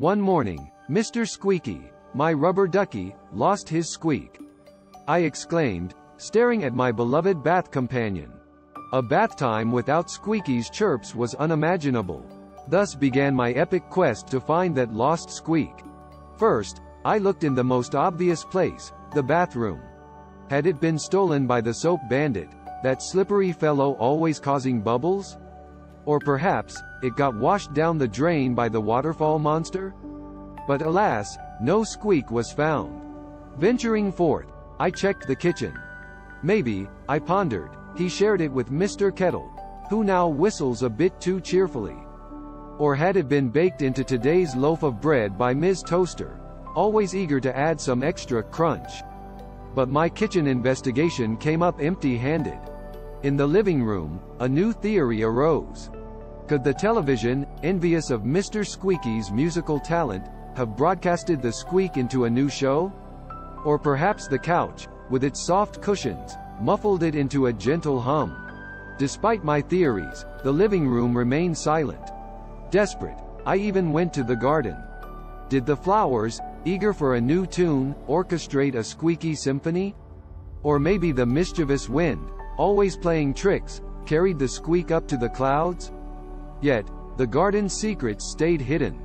One morning, Mr. Squeaky, my rubber ducky, lost his squeak. I exclaimed, staring at my beloved bath companion. A bath time without Squeaky's chirps was unimaginable. Thus began my epic quest to find that lost squeak. First, I looked in the most obvious place, the bathroom. Had it been stolen by the soap bandit, that slippery fellow always causing bubbles? Or perhaps, it got washed down the drain by the waterfall monster? But alas, no squeak was found. Venturing forth, I checked the kitchen. Maybe, I pondered, he shared it with Mr. Kettle, who now whistles a bit too cheerfully. Or had it been baked into today's loaf of bread by Ms. Toaster, always eager to add some extra crunch. But my kitchen investigation came up empty-handed. In the living room, a new theory arose. Could the television, envious of Mr. Squeaky's musical talent, have broadcasted the squeak into a new show? Or perhaps the couch, with its soft cushions, muffled it into a gentle hum. Despite my theories, the living room remained silent. Desperate, I even went to the garden. Did the flowers, eager for a new tune, orchestrate a squeaky symphony? Or maybe the mischievous wind, always playing tricks, carried the squeak up to the clouds? Yet, the garden's secrets stayed hidden.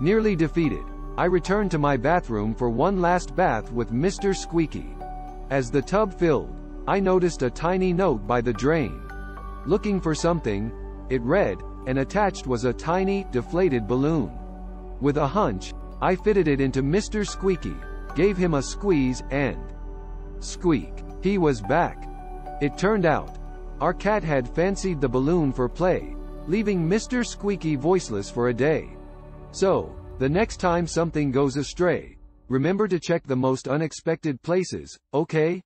Nearly defeated, I returned to my bathroom for one last bath with Mr. Squeaky. As the tub filled, I noticed a tiny note by the drain. Looking for something, it read, and attached was a tiny, deflated balloon. With a hunch, I fitted it into Mr. Squeaky, gave him a squeeze, and squeak. He was back. It turned out, our cat had fancied the balloon for play, leaving Mr. Squeaky voiceless for a day. So, the next time something goes astray, remember to check the most unexpected places, okay?